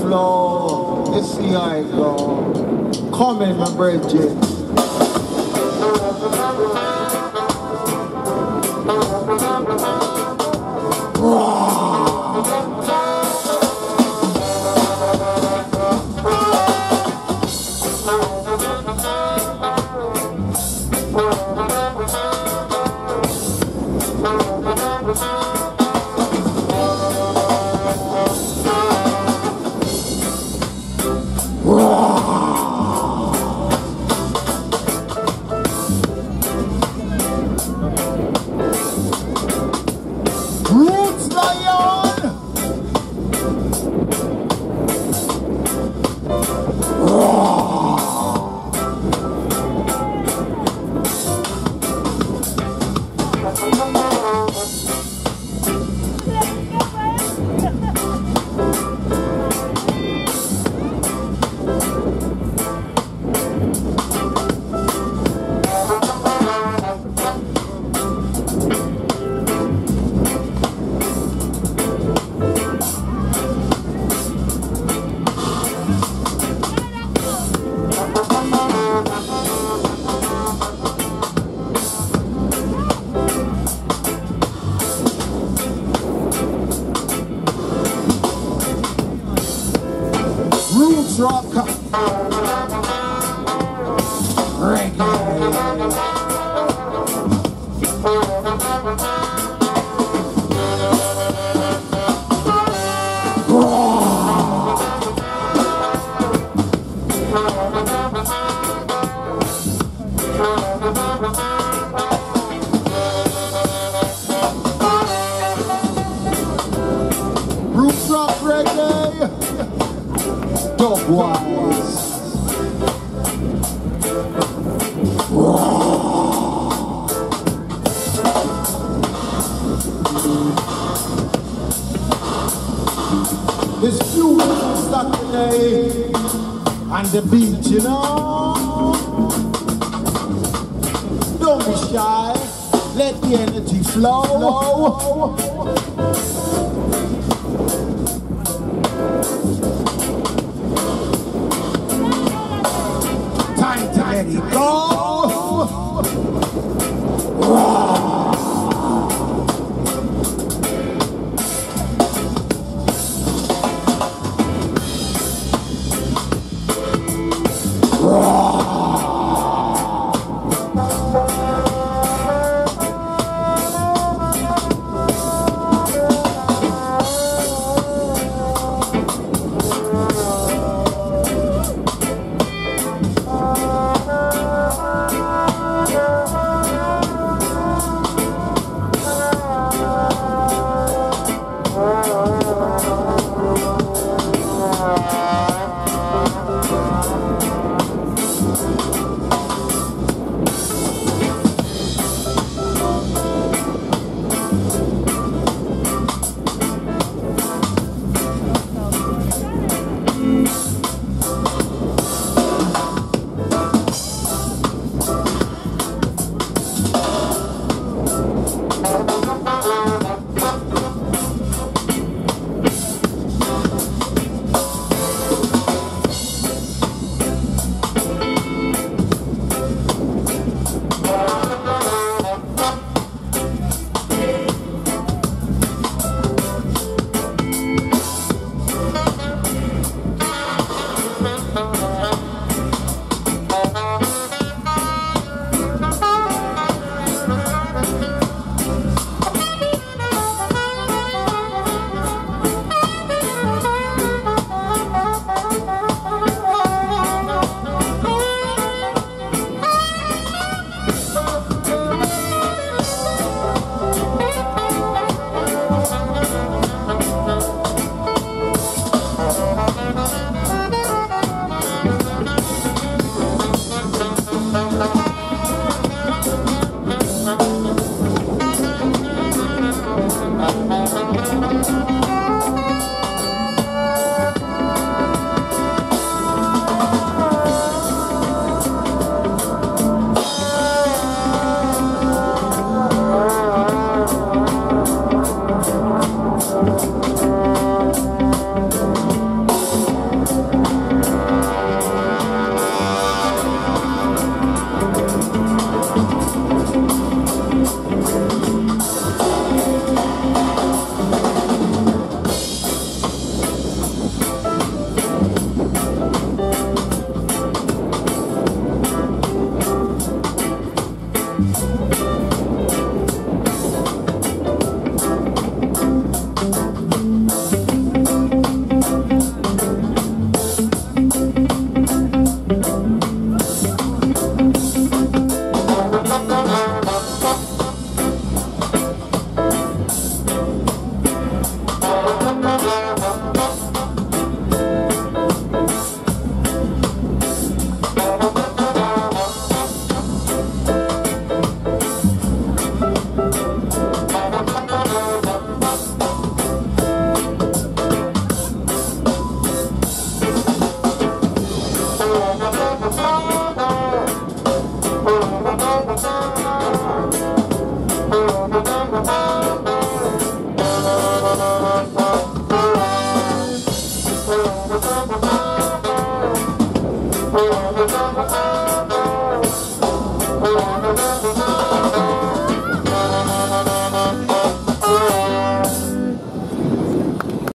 flow. You see how it go. Come in, my bridget. Roots Rock. Reggae. Dogwise. This few stuck today on the beach, you know. Don't be shy. Let the energy flow. Let go. Mama.